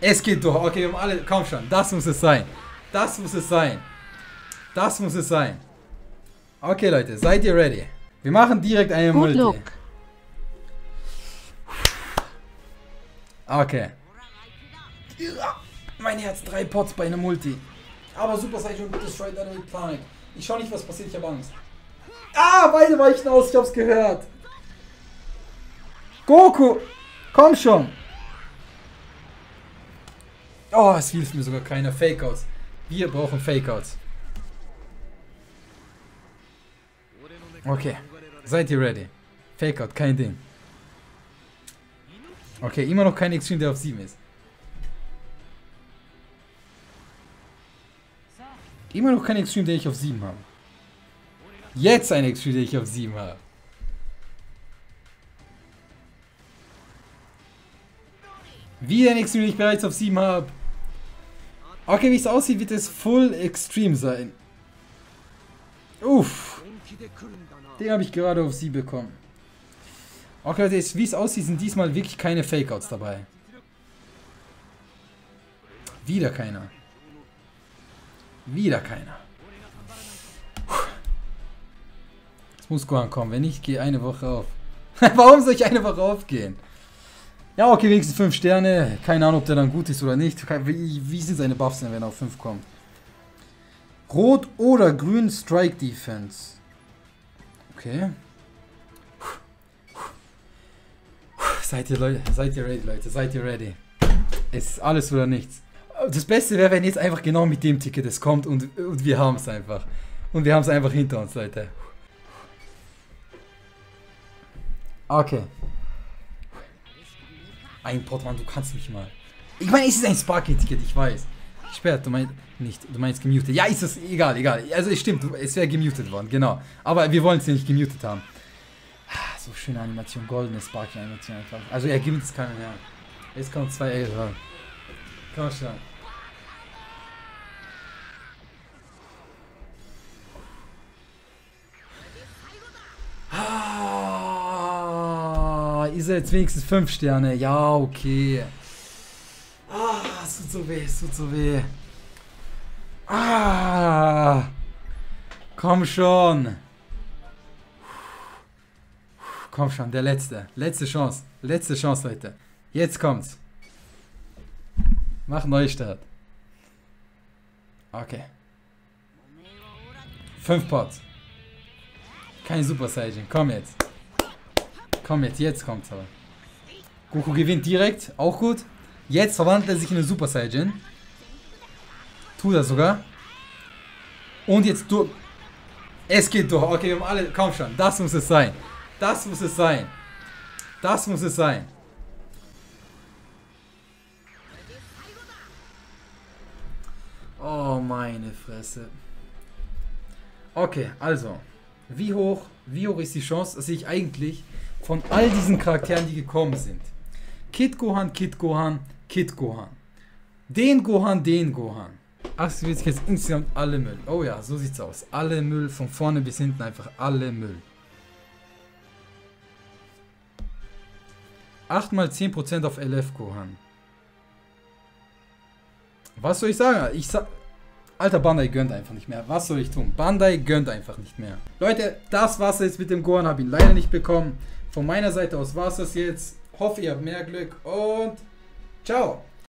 Es geht doch. Okay, wir haben alle. Komm schon. Das muss es sein. Das muss es sein. Das muss es sein. Okay, Leute. Seid ihr ready? Wir machen direkt eine Good Multi. luck. Okay. Ja, mein Herz, drei Pots bei einer Multi. Aber Super Saiyan Destroy Dynamic Planet. Ich schau nicht, was passiert, ich habe Angst. Ah, beide weichen aus, ich hab's gehört. Goku, komm schon. Oh, es hilft mir sogar keiner. Fake-Outs. Wir brauchen Fake-Outs. Okay, seid ihr ready? Fake-Out, kein Ding. Okay, immer noch kein Extreme, der auf 7 ist. Immer noch kein Extreme, der ich auf 7 habe. Jetzt ein Extreme, der ich auf 7 habe. Wieder ein Extreme, den ich bereits auf 7 habe. Okay, wie es aussieht, wird es Full Extreme sein. Uff. Den habe ich gerade auf 7 bekommen. Okay, Leute, wie es aussieht, sind diesmal wirklich keine Fake-Outs dabei. Wieder keiner. Wieder keiner. Es muss Gohan kommen. Wenn nicht, gehe eine Woche auf. Warum soll ich eine Woche aufgehen? Ja, okay, wenigstens 5 Sterne. Keine Ahnung, ob der dann gut ist oder nicht. Wie, wie sind seine Buffs denn, wenn er auf 5 kommt? Rot oder grün Strike Defense. Okay. Seid ihr, Leute, seid ihr ready, Leute? Seid ihr ready? Es ist alles oder nichts. Das Beste wäre, wenn jetzt einfach genau mit dem Ticket es kommt und, und wir haben es einfach. Und wir haben es einfach hinter uns, Leute. Okay. Ein Portmann, du kannst mich mal. Ich meine, es ist ein Sparking-Ticket, ich weiß. Sperrt, du meinst nicht, du meinst gemutet. Ja, ist es egal, egal. Also es stimmt, es wäre gemutet worden, genau. Aber wir wollen es ja nicht gemutet haben. Ah, So schöne Animation, goldene Sparking-Animation einfach. Also er gibt es keinen mehr. Jetzt kommt zwei Elfer. Komm schon. Ist er jetzt wenigstens 5 Sterne? Ja, okay. Ah, es tut so weh, es tut so weh. Ah, komm schon. Komm schon, der letzte. Letzte Chance. Letzte Chance, Leute. Jetzt kommt's. Mach Neustart. Okay. Fünf Pots. Kein Super Saiyan. Komm jetzt. Komm jetzt, jetzt kommt's aber. Goku gewinnt direkt. Auch gut. Jetzt verwandelt er sich in einen Super Saiyan. Tut er sogar. Und jetzt du. Es geht durch. Okay, wir haben alle. Komm schon. Das muss es sein. Das muss es sein. Das muss es sein. Oh, meine Fresse. Okay, also. Wie hoch, wie hoch ist die Chance, dass ich eigentlich von all diesen Charakteren, die gekommen sind, Kid Gohan, Kid Gohan, Kid Gohan, den Gohan, den Gohan. Ach, es wird jetzt insgesamt alle Müll. Oh ja, so sieht's aus. Alle Müll, von vorne bis hinten einfach alle Müll. 8 mal 10% auf LF Gohan. Was soll ich sagen? Ich sag. Alter, Bandai gönnt einfach nicht mehr. Was soll ich tun? Bandai gönnt einfach nicht mehr. Leute, das war's jetzt mit dem Gohan. Hab ihn leider nicht bekommen. Von meiner Seite aus war's das jetzt. Hoffe, ihr habt mehr Glück und ciao.